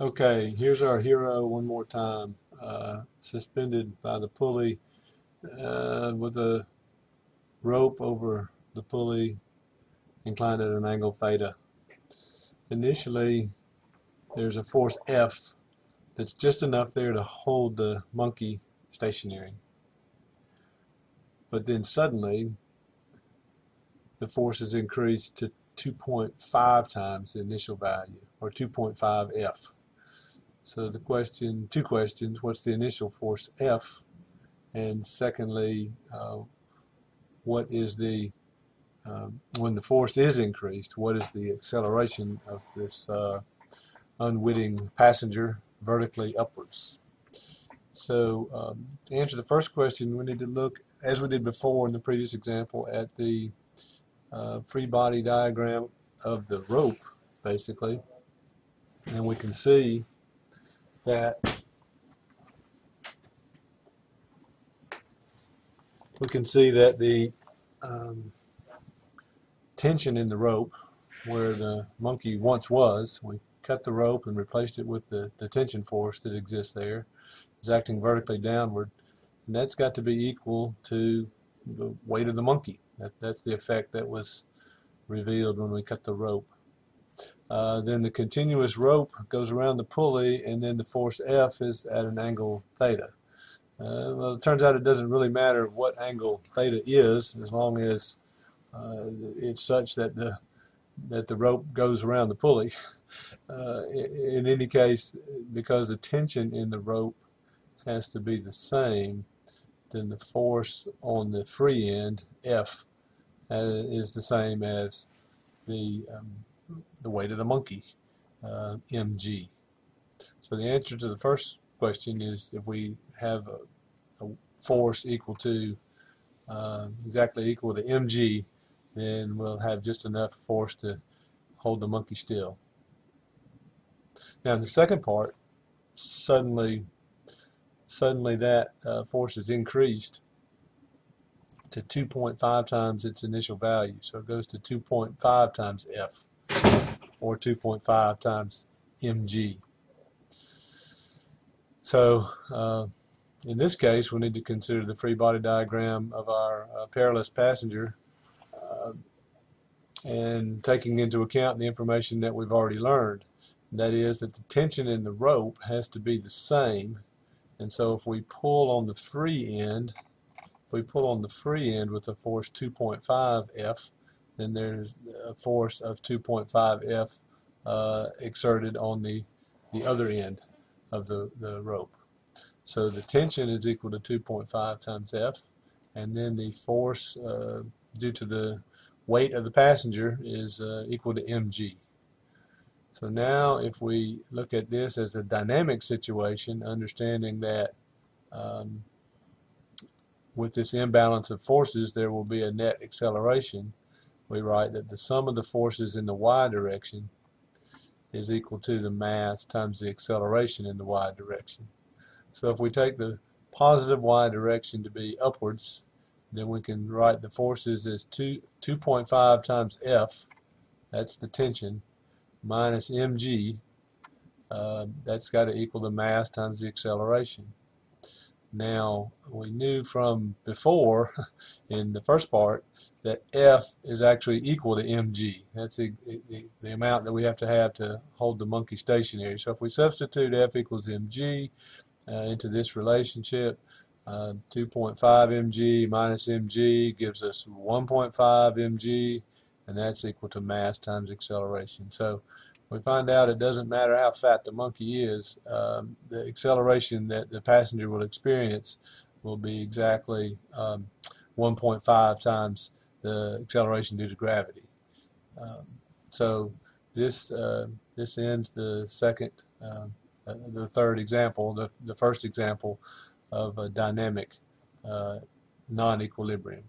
Okay, here's our hero one more time. Uh, suspended by the pulley uh, with a rope over the pulley inclined at an angle theta. Initially, there's a force F that's just enough there to hold the monkey stationary. But then suddenly, the force is increased to 2.5 times the initial value, or 2.5 F. So the question, two questions, what's the initial force F? And secondly, uh, what is the, um, when the force is increased, what is the acceleration of this uh, unwitting passenger vertically upwards? So um, to answer the first question, we need to look, as we did before in the previous example, at the uh, free body diagram of the rope, basically. And we can see that we can see that the um, tension in the rope where the monkey once was, we cut the rope and replaced it with the, the tension force that exists there, is acting vertically downward, and that's got to be equal to the weight of the monkey. That, that's the effect that was revealed when we cut the rope. Uh, then the continuous rope goes around the pulley, and then the force F is at an angle theta. Uh, well, it turns out it doesn't really matter what angle theta is, as long as uh, it's such that the that the rope goes around the pulley. Uh, in, any case, because the tension in the rope has to be the same, then the force on the free end, F, uh, is the same as the um, the weight of the monkey, uh, mg. So the answer to the first question is if we have a, a force equal to uh, exactly equal to mg, then we'll have just enough force to hold the monkey still. Now in the second part, suddenly, suddenly that uh, force is increased to 2.5 times its initial value. So it goes to 2.5 times F or 2.5 times mg. So uh, in this case, we need to consider the free body diagram of our uh, perilous passenger uh, and taking into account the information that we've already learned. That is that the tension in the rope has to be the same. And so if we pull on the free end, if we pull on the free end with a force 2.5 F, then there's a force of 2.5 F uh, exerted on the, the other end of the, the rope. So the tension is equal to 2.5 times F, and then the force uh, due to the weight of the passenger is uh, equal to mg. So now if we look at this as a dynamic situation, understanding that um, with this imbalance of forces there will be a net acceleration, we write that the sum of the forces in the y direction is equal to the mass times the acceleration in the y direction. So if we take the positive y direction to be upwards, then we can write the forces as 2, 2.5 times F, that's the tension, minus mg, uh, that's got to equal the mass times the acceleration. Now, we knew from before, in the first part, that F is actually equal to mg. That's the, the, the, amount that we have to have to hold the monkey stationary. So if we substitute F equals mg uh, into this relationship, uh, 2.5 mg minus mg gives us 1.5 mg, and that's equal to mass times acceleration. So we find out it doesn't matter how fat the monkey is, um, the acceleration that the passenger will experience will be exactly um, 1.5 times the acceleration due to gravity. Um, so this uh, this ends the second, uh, uh, the third example, the, the first example of a dynamic uh, non-equilibrium.